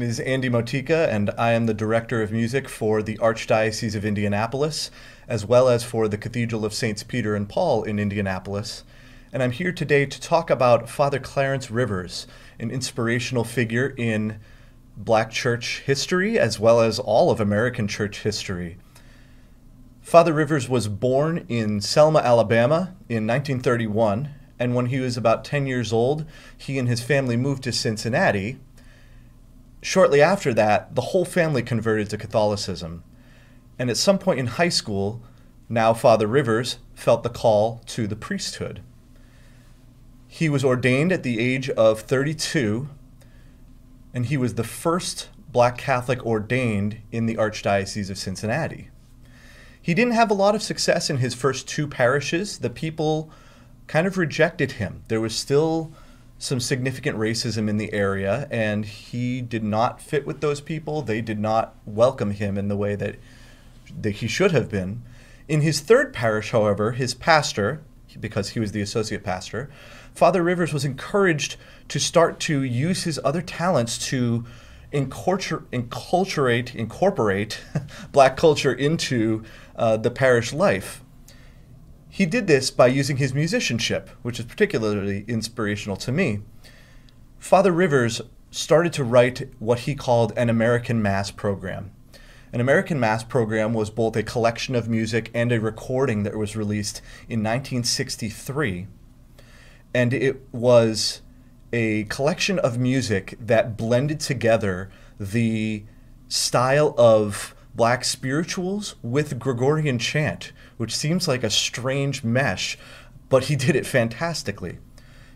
is Andy Motyka, and I am the Director of Music for the Archdiocese of Indianapolis, as well as for the Cathedral of Saints Peter and Paul in Indianapolis. And I'm here today to talk about Father Clarence Rivers, an inspirational figure in Black church history, as well as all of American church history. Father Rivers was born in Selma, Alabama in 1931, and when he was about 10 years old, he and his family moved to Cincinnati Shortly after that, the whole family converted to Catholicism. And at some point in high school, now Father Rivers felt the call to the priesthood. He was ordained at the age of 32, and he was the first black Catholic ordained in the Archdiocese of Cincinnati. He didn't have a lot of success in his first two parishes. The people kind of rejected him. There was still some significant racism in the area, and he did not fit with those people. They did not welcome him in the way that, that he should have been. In his third parish, however, his pastor, because he was the associate pastor, Father Rivers was encouraged to start to use his other talents to inculturate, incorporate black culture into uh, the parish life. He did this by using his musicianship, which is particularly inspirational to me. Father Rivers started to write what he called an American Mass program. An American Mass program was both a collection of music and a recording that was released in 1963. And it was a collection of music that blended together the style of black spirituals with Gregorian chant, which seems like a strange mesh, but he did it fantastically.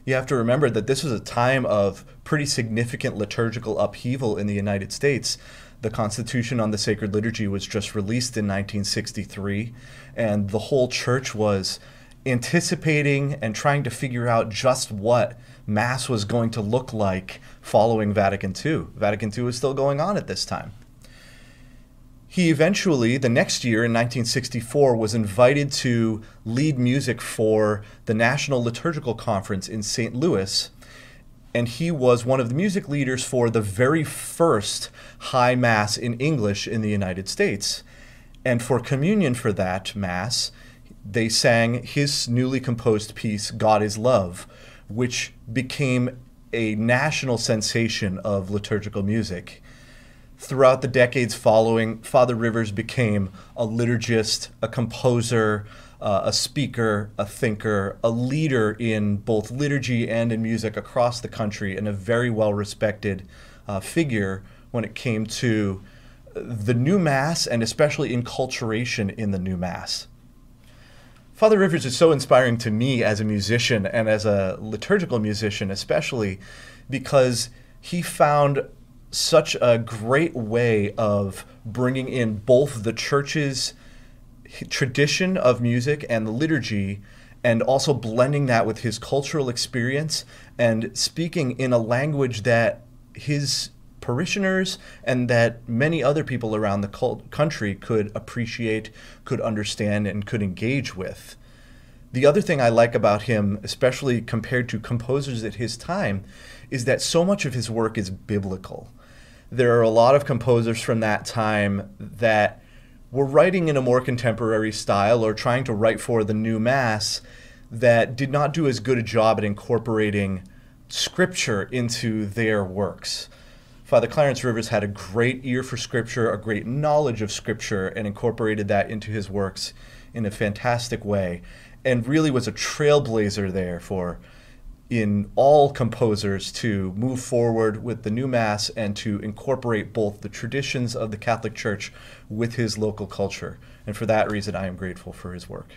You have to remember that this was a time of pretty significant liturgical upheaval in the United States. The Constitution on the Sacred Liturgy was just released in 1963, and the whole church was anticipating and trying to figure out just what Mass was going to look like following Vatican II. Vatican II was still going on at this time. He eventually, the next year in 1964, was invited to lead music for the National Liturgical Conference in St. Louis. And he was one of the music leaders for the very first High Mass in English in the United States. And for communion for that Mass, they sang his newly composed piece, God is Love, which became a national sensation of liturgical music throughout the decades following, Father Rivers became a liturgist, a composer, uh, a speaker, a thinker, a leader in both liturgy and in music across the country, and a very well respected uh, figure when it came to the new Mass and especially enculturation in the new Mass. Father Rivers is so inspiring to me as a musician and as a liturgical musician, especially because he found such a great way of bringing in both the church's tradition of music and the liturgy and also blending that with his cultural experience and speaking in a language that his parishioners and that many other people around the country could appreciate, could understand, and could engage with. The other thing I like about him, especially compared to composers at his time, is that so much of his work is biblical there are a lot of composers from that time that were writing in a more contemporary style or trying to write for the new mass that did not do as good a job at incorporating scripture into their works. Father Clarence Rivers had a great ear for scripture, a great knowledge of scripture, and incorporated that into his works in a fantastic way, and really was a trailblazer there for in all composers to move forward with the new Mass and to incorporate both the traditions of the Catholic Church with his local culture. And for that reason, I am grateful for his work.